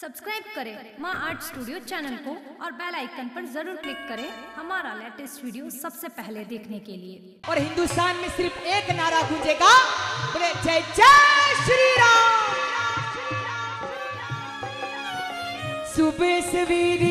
Subscribe करें माँ art studio channel को और बेल आइकन पर ज़रूर क्लिक करें हमारा लेटेस्ट वीडियो सबसे पहले देखने के लिए। और हिंदुस्तान में सिर्फ़ एक नारा गूंजेगा जय जय श्री राम सुबह सवेरे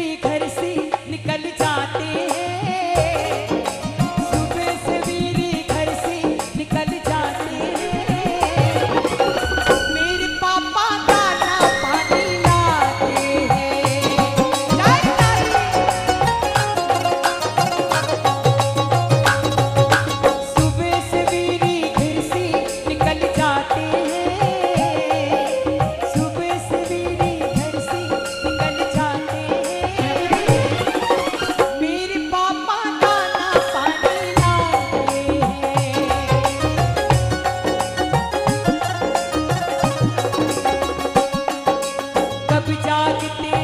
जागते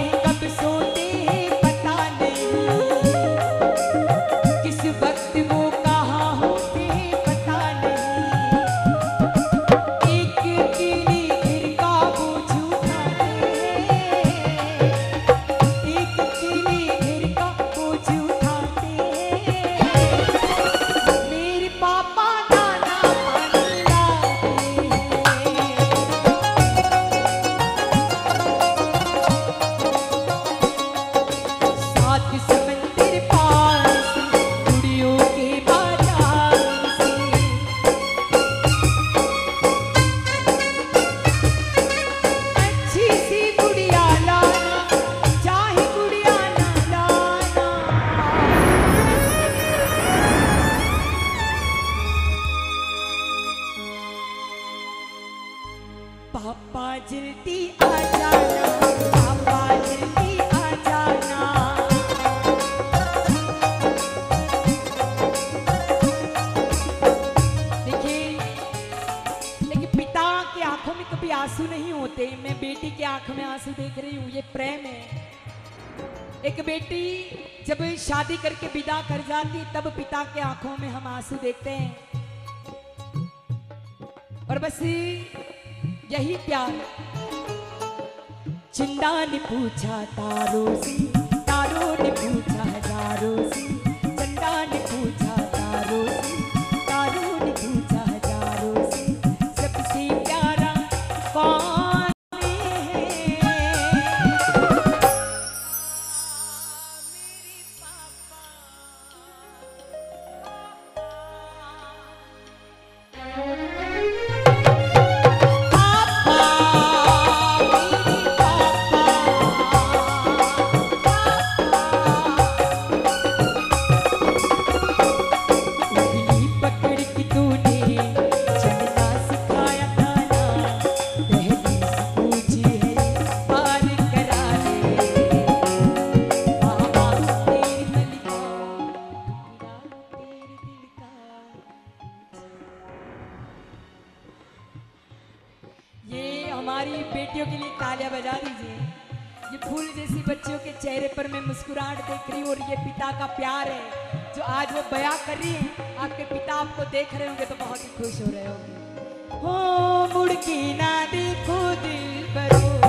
कभी आँसू नहीं होते। मैं बेटी की आँख में आँसू देख रही हूँ, ये प्रेम है। एक बेटी जब शादी करके विदा कर जाती, तब पिता के आँखों में हम आँसू देखते हैं। और बस यही प्यार। चिंदा ने पूछा तारो से तारों ने पूछा हज़ारों से। हमारी बेटियों के लिए तालियाँ बजा दीजिए। ये फूल जैसी बच्चियों के चेहरे पर मैं मुस्कुराहट देख रही हूँ और ये पिता का प्यार है, जो आज वो बया कर रही है, आपके पिता आपको देख रहे होंगे तो बहुत ही खुश हो रहे होंगे। हो मुड़की ना देखो दिल दिल